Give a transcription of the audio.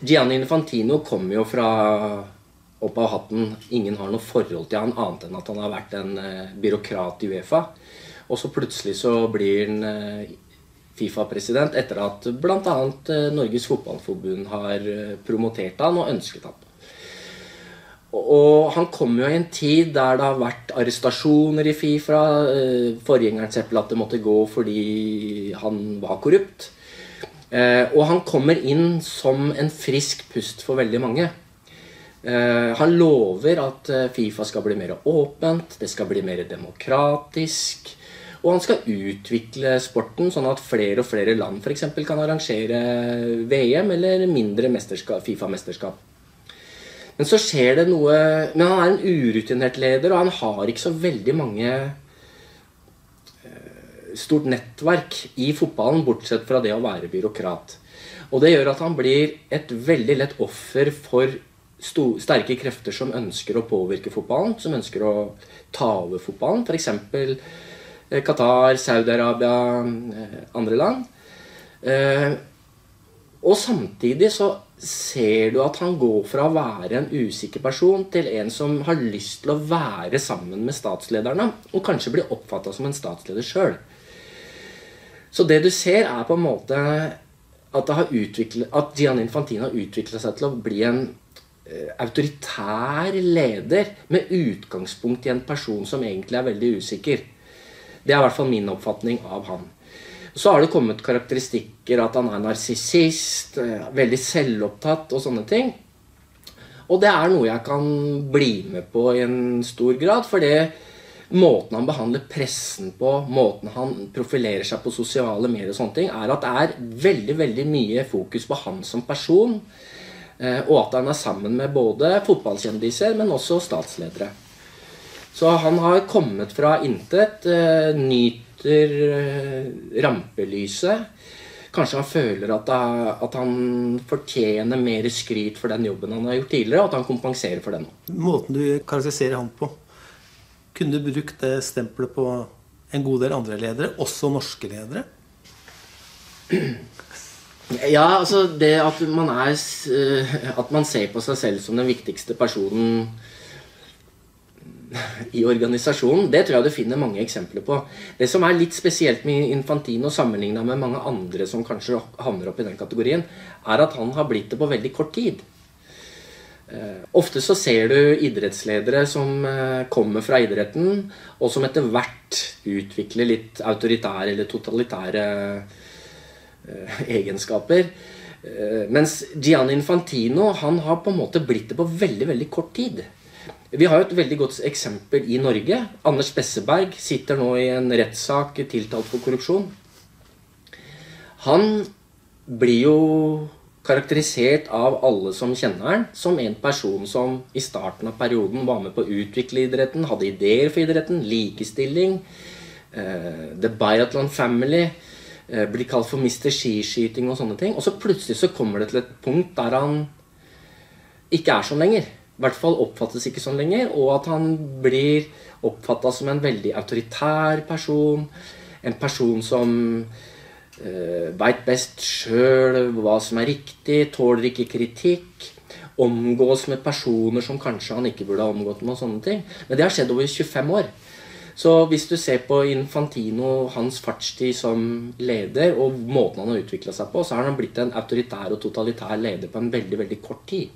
Gianni Infantino kommer jo fra opp av hatten. Ingen har noe forhold til han annet enn at han har vært en eh, byråkrat i Uefa. Og så plutselig så blir han eh, Fifa-president etter at bl.a. Eh, Norges Fotballforbund har promotert han og ønsket han. Og han kom jo i en tid der det har vært arrestasjoner i Fifa. Forgjengeren Sepp det måtte gå fordi han var korrupt. Eh, og han kommer inn som en frisk pust for veldig mange. Eh, han lover at eh, Fifa skal bli mer åpent, det skal bli mer demokratisk. Og han skal utvikle sporten sånn at flere og flere land f.eks. kan arrangere VM eller mindre Fifa-mesterskap. Men så skjer det noe Men han er en urutinert leder, og han har ikke så veldig mange stort nettverk i fotballen, bortsett fra det å være byråkrat. Og det gjør at han blir et veldig lett offer for sterke krefter som ønsker å påvirke fotballen, som ønsker å ta over fotballen. F.eks. Eh, Qatar, Saudi-Arabia, eh, andre land. Eh, og samtidig så ser du at han går fra å være en usikker person til en som har lyst til å være sammen med statslederne, og kanskje bli oppfatta som en statsleder sjøl. Så det du ser, er på en måte at, at Gian Infantino har utvikla seg til å bli en uh, autoritær leder med utgangspunkt i en person som egentlig er veldig usikker. Det er i hvert fall min oppfatning av han. Så har det kommet karakteristikker at han er narsissist, uh, veldig selvopptatt og sånne ting. Og det er noe jeg kan bli med på i en stor grad. for det måten han behandler pressen på, måten han profilerer seg på sosiale medier og sånne ting, er at det er veldig, veldig mye fokus på han som person. Eh, og at han er sammen med både fotballkjendiser, men også statsledere. Så han har kommet fra intet, eh, nyter eh, rampelyset. Kanskje han føler at, han fortjener mer skryt for den jobben han har gjort tidligere, og at han kompenserer for det nå. Måten du karakteriserer han på, kunne du brukt det stempelet på en god del andre ledere, også norske ledere? Ja, altså det at man er eh, At man ser på seg selv som den viktigste personen i organisasjonen, det tror jeg du finner mange eksempler på. Det som er litt spesielt med Infantino sammenligna med mange andre som kanskje havner opp i den kategorien, er at han har blitt det på veldig kort tid. Eh, ofte så ser du idrettsledere som eh, kommer fra idretten, og som etter hvert utvikler litt autoritære eller totalitære eh, egenskaper. Mens Gianni Infantino han har på en måte blitt det på veldig veldig kort tid. Vi har jo et veldig godt eksempel i Norge. Anders Besseberg sitter nå i en rettssak tiltalt for korrupsjon. Han blir jo karakterisert av alle som kjenner han, som en person som i starten av perioden var med på å utvikle idretten, hadde ideer for idretten, likestilling, uh, The Biathlon Family, uh, blir kalt for Mr. Skiskyting og sånne ting. Og så plutselig så kommer det til et punkt der han ikke er sånn lenger. I hvert fall oppfattes ikke sånn lenger, og at han blir oppfatta som en veldig autoritær person. En person som eh, veit best sjøl hva som er riktig, tåler ikke kritikk. Omgås med personer som kanskje han ikke burde ha omgått med. og sånne ting. Men det har skjedd over 25 år. Så hvis du ser på Infantino, hans fartstid som leder, og måten han har utvikla seg på, så har han blitt en autoritær og totalitær leder på en veldig, veldig kort tid.